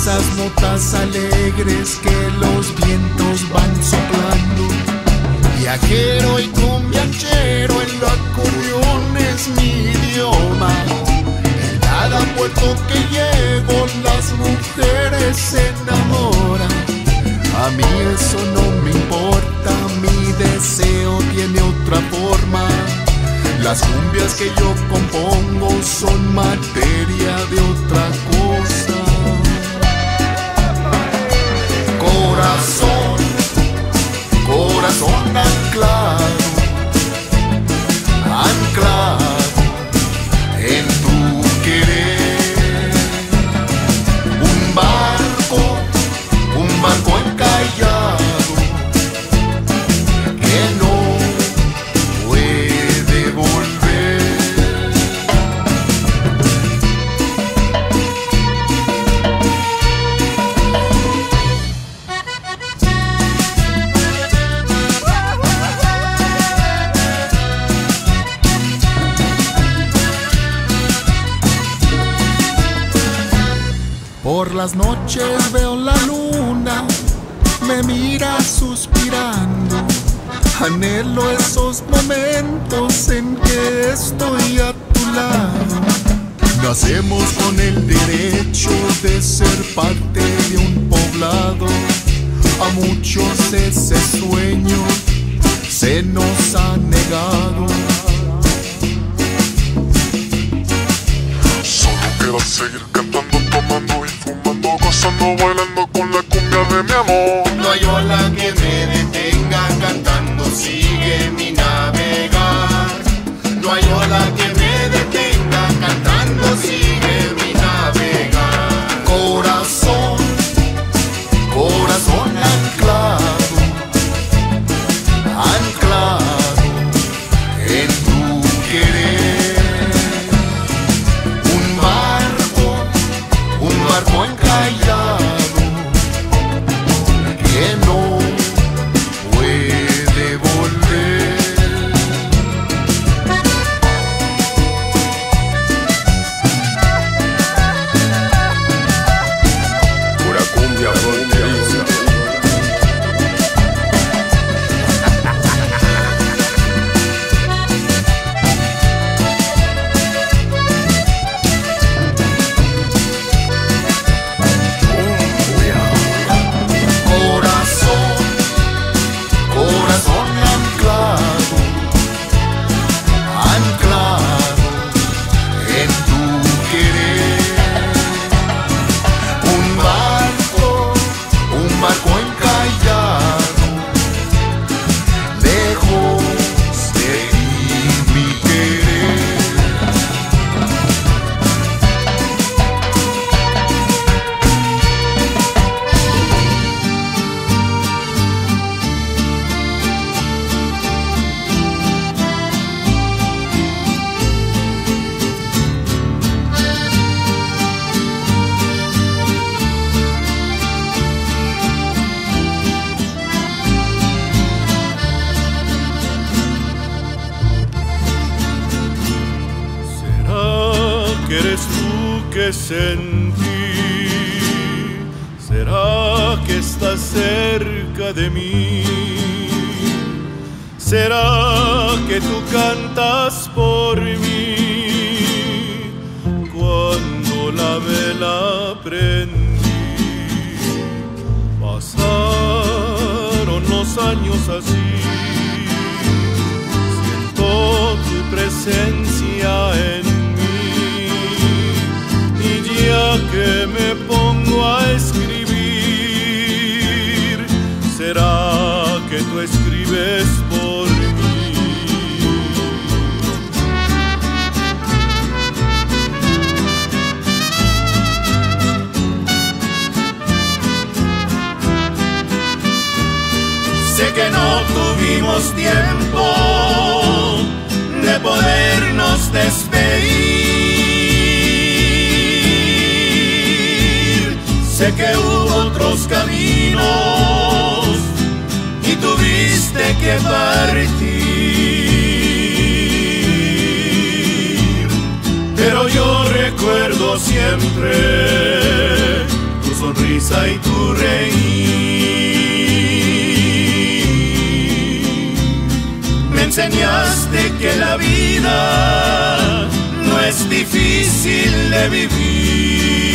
esas notas alegres que los vientos van soplando. Viajero y cumbianchero, el acordeón es mi idioma. En cada puerto que llego las mujeres se enamoran. A mí eso no me importa, mi deseo tiene otra forma. Las cumbias que yo compongo son materia de otra cosa. Las noches veo la luna, me mira suspirando. Anhelo esos momentos en que estoy a tu lado. Nacemos con el derecho de ser parte de un poblado. A muchos ese sueño se nos ha negado. Solo queda seguir bailando con la cumbia de mi amor. No hay ola que me detenga cantando, sigue mi navegar. No hay ola que me detenga cantando, sigue que eres tú que sentí? ¿Será que estás cerca de mí? ¿Será que tú cantas por mí? Cuando la vela prendí, pasaron los años así siento tu presencia en que no tuvimos tiempo de podernos despedir. Sé que hubo otros caminos y tuviste que partir. Pero yo recuerdo siempre tu sonrisa y tu reír. Enseñaste que la vida no es difícil de vivir.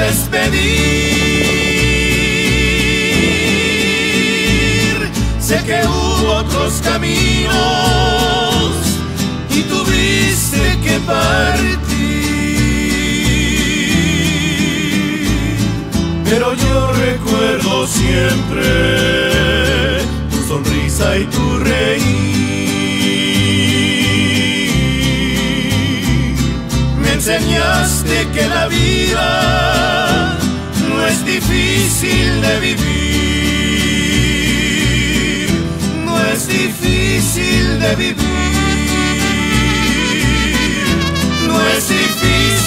Despedir. Sé que hubo otros caminos y tuviste que partir. Pero yo recuerdo siempre tu sonrisa y tu reír. Enseñaste que la vida no es difícil de vivir, no es difícil de vivir, no es difícil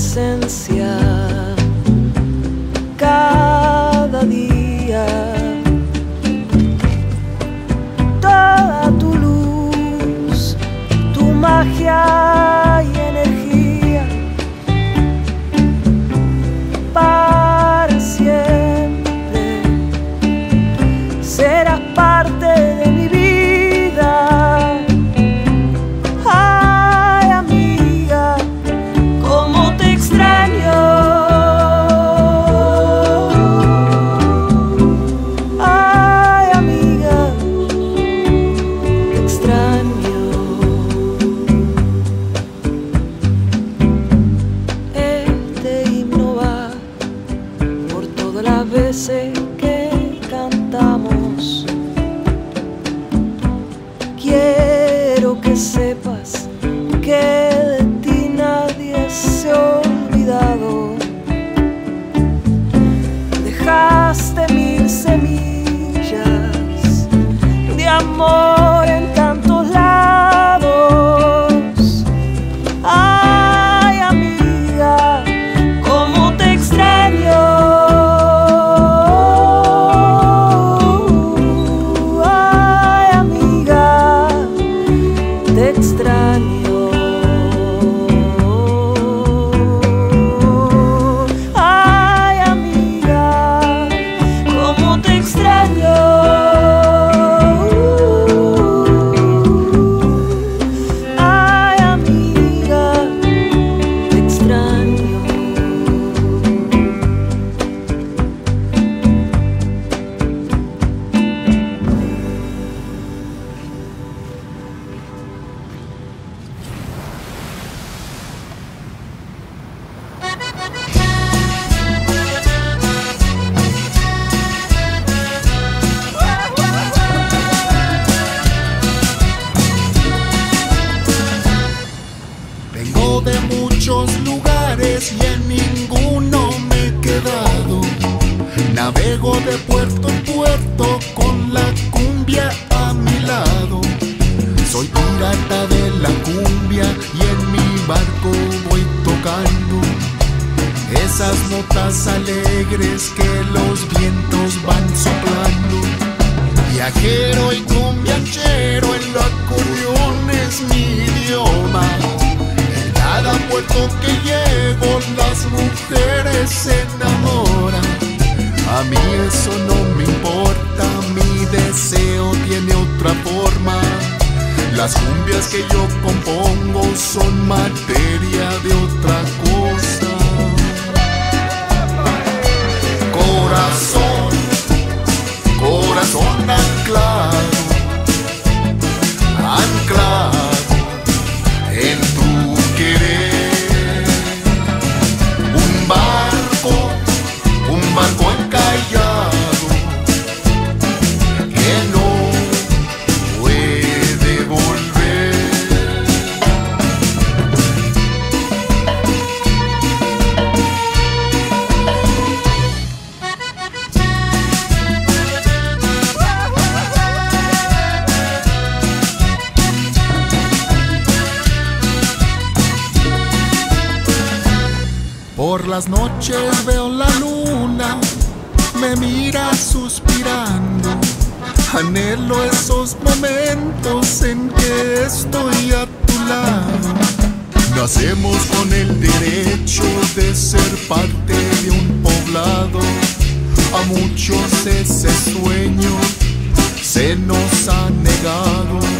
presencia cada día. Toda tu luz, tu magia. Navego de puerto en puerto con la cumbia a mi lado. Soy pirata de la cumbia y en mi barco voy tocando esas notas alegres que los vientos van soplando. A mí eso no me importa, mi deseo tiene otra forma. Las cumbias que yo compongo son materia de otra cosa. Corazón, corazón. las noches veo la luna, me mira suspirando. Anhelo esos momentos en que estoy a tu lado. Nacemos con el derecho de ser parte de un poblado. A muchos ese sueño se nos ha negado